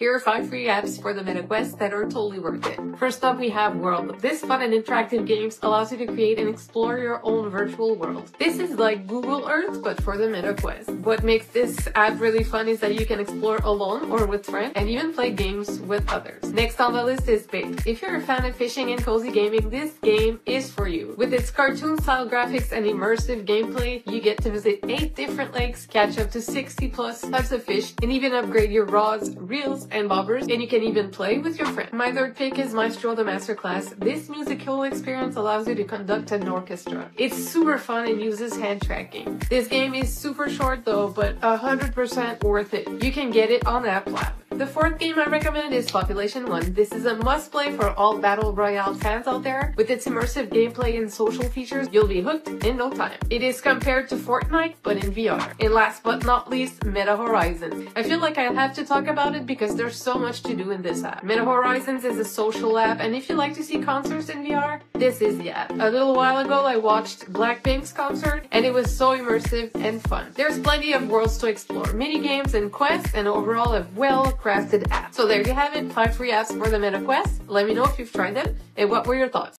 Here are 5 free apps for the MetaQuest that are totally worth it. First up, we have Wooorld. This fun and interactive games allows you to create and explore your own virtual world. This is like Google Earth, but for the MetaQuest. What makes this app really fun is that you can explore alone or with friends, and even play games with others. Next on the list is Bait. If you're a fan of fishing and cozy gaming, this game is for you. With its cartoon-style graphics and immersive gameplay, you get to visit 8 different lakes, catch up to 60 plus types of fish, and even upgrade your rods, reels, and bobbers, and you can even play with your friends. My third pick is Maestro the Masterclass. This musical experience allows you to conduct an orchestra. It's super fun and uses hand tracking. This game is super short though, but 100% worth it. You can get it on App Lab. The fourth game I recommend is Population 1. This is a must play for all Battle Royale fans out there. With its immersive gameplay and social features, you'll be hooked in no time. It is compared to Fortnite, but in VR. And last but not least, Meta Horizons. I feel like I have to talk about it because there's so much to do in this app. Meta Horizons is a social app, and if you like to see concerts in VR, this is the app. A little while ago, I watched Blackpink's concert, and it was so immersive and fun. There's plenty of worlds to explore, mini games and quests, and overall a well crafted app. So there you have it, 5 free apps for the MetaQuest. Let me know if you've tried them and what were your thoughts.